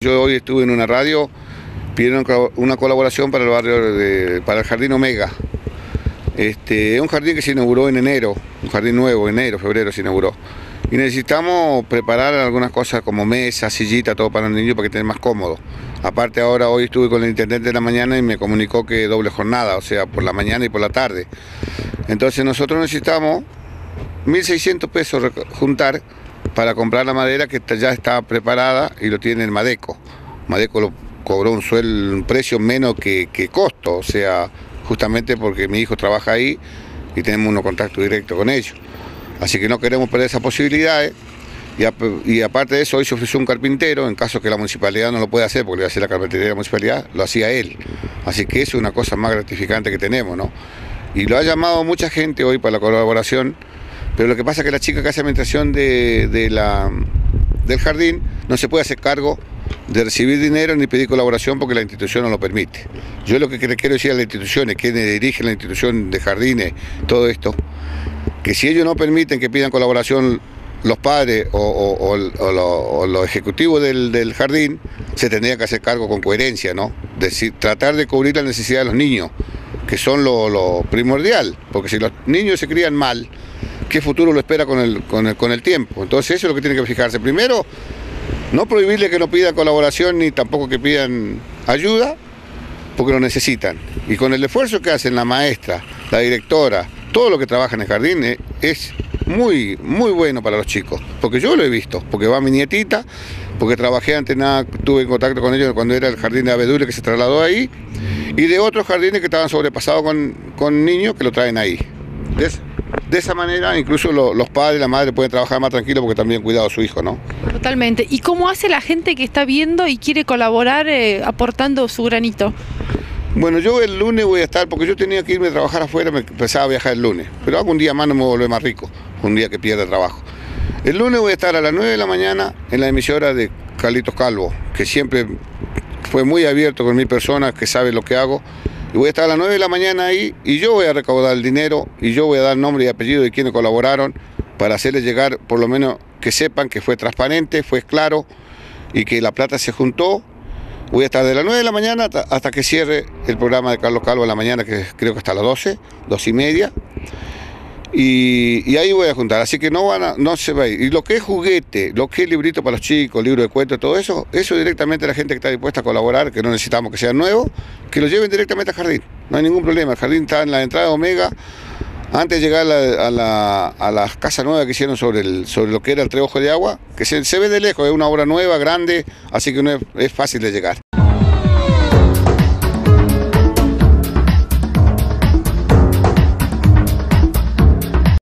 Yo hoy estuve en una radio pidiendo una colaboración para el barrio, de, para el Jardín Omega. Este, es un jardín que se inauguró en enero, un jardín nuevo, enero, febrero se inauguró. Y necesitamos preparar algunas cosas como mesa, sillita, todo para los niños para que estén más cómodos. Aparte ahora hoy estuve con el intendente de la mañana y me comunicó que doble jornada, o sea, por la mañana y por la tarde. Entonces nosotros necesitamos 1.600 pesos juntar para comprar la madera que ya está preparada y lo tiene el Madeco. Madeco lo cobró un sueldo, un precio menos que, costo, o sea, justamente porque mi hijo trabaja ahí y tenemos un contacto directo con ellos. Así que no queremos perder esas posibilidades. Y, aparte de eso, hoy se ofreció un carpintero, en caso que la municipalidad no lo pueda hacer, porque lo iba a hacer la carpintería de la municipalidad, lo hacía él. Así que eso es una cosa más gratificante que tenemos, ¿no? Y lo ha llamado mucha gente hoy para la colaboración pero lo que pasa es que la chica que hace administración de, la, del jardín no se puede hacer cargo de recibir dinero ni pedir colaboración porque la institución no lo permite. Yo lo que quiero decir a las instituciones, quienes dirigen la institución de jardines, todo esto, que si ellos no permiten que pidan colaboración los padres o, los ejecutivos del, jardín, se tendría que hacer cargo con coherencia, ¿no? Decir, tratar de cubrir la necesidad de los niños, que son lo, lo primordial, porque si los niños se crían mal, qué futuro lo espera con el, con el, tiempo. Entonces eso es lo que tiene que fijarse. Primero, no prohibirle que no pidan colaboración ni tampoco que pidan ayuda, porque lo necesitan. Y con el esfuerzo que hacen la maestra, la directora, todo lo que trabaja en el jardín eh, es muy, muy bueno para los chicos, porque yo lo he visto, porque va mi nietita, porque trabajé antes nada, tuve en contacto con ellos cuando era el jardín de Abedule que se trasladó ahí, y de otros jardines que estaban sobrepasados con, con niños que lo traen ahí. De esa manera, incluso los padres y la madre pueden trabajar más tranquilos porque también cuidado a su hijo, ¿no? Totalmente. ¿Y cómo hace la gente que está viendo y quiere colaborar eh, aportando su granito? Bueno, yo el lunes voy a estar, porque yo tenía que irme a trabajar afuera, me empezaba a viajar el lunes, pero algún día más no me vuelve más rico, un día que pierda trabajo. El lunes voy a estar a las 9 de la mañana en la emisora de Carlitos Calvo, que siempre fue muy abierto con mi persona, que sabe lo que hago, y voy a estar a las 9 de la mañana ahí y yo voy a recaudar el dinero y yo voy a dar nombre y apellido de quienes colaboraron para hacerles llegar, por lo menos que sepan que fue transparente, fue claro y que la plata se juntó. Voy a estar de las 9 de la mañana hasta que cierre el programa de Carlos Calvo en la mañana, que creo que hasta las 12, 2 y media. Y, ahí voy a juntar, así que no van a, no se va a ir. Y lo que es juguete, lo que es librito para los chicos, libro de cuentos, todo eso, eso directamente la gente que está dispuesta a colaborar, que no necesitamos que sean nuevos, que lo lleven directamente al jardín. No hay ningún problema. El jardín está en la entrada de Omega, antes de llegar a la, a casa nueva que hicieron sobre lo que era el treojo de agua, que se, ve de lejos, es una obra nueva, grande, así que no es fácil de llegar.